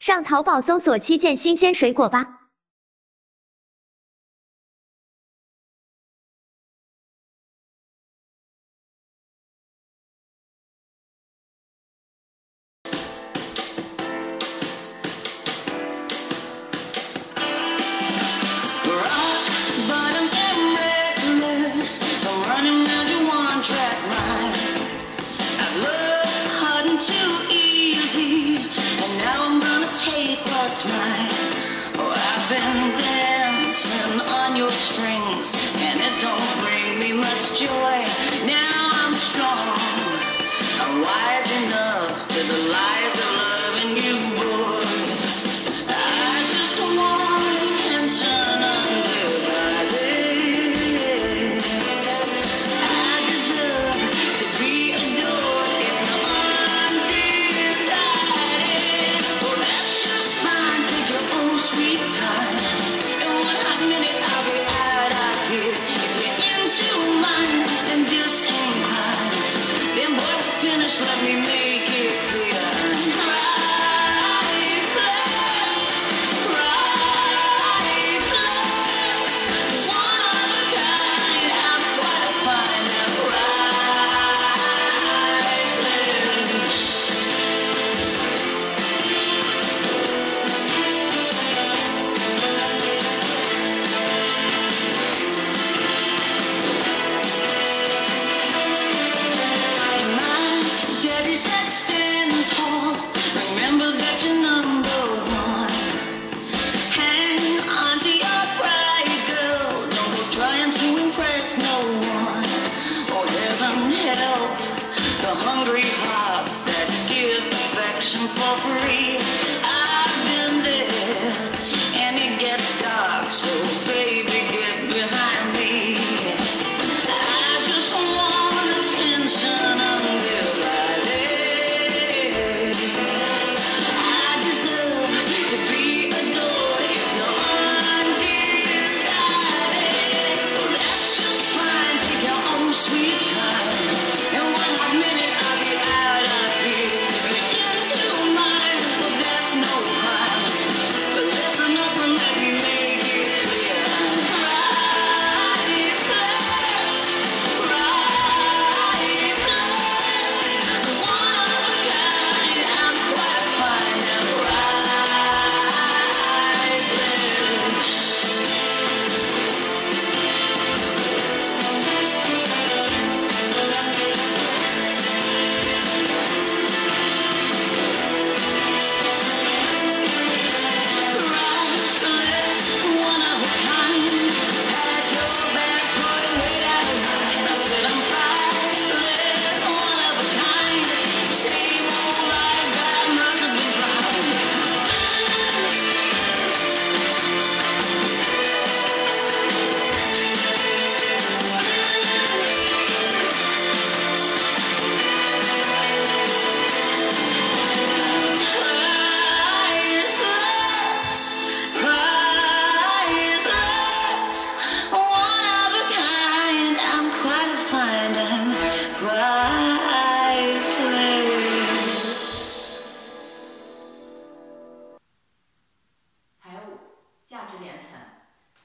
上淘宝搜索七件新鲜水果吧。What's mine. Oh, I've been dancing on your strings, and it don't bring me much joy. for free.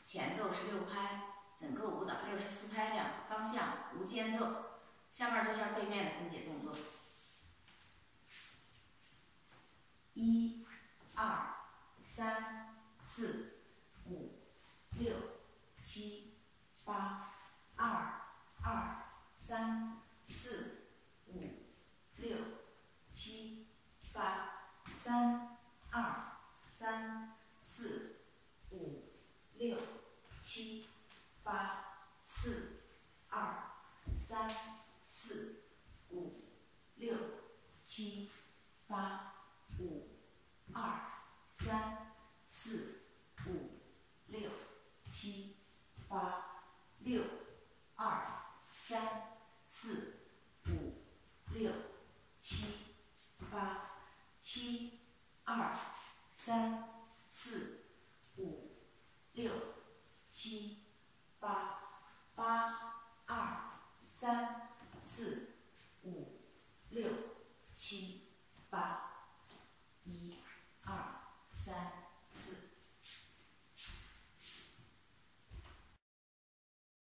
前奏十六拍整个舞蹈六十四拍两个方向无间奏下面做下背面的分解动作。一二三四八五二三四。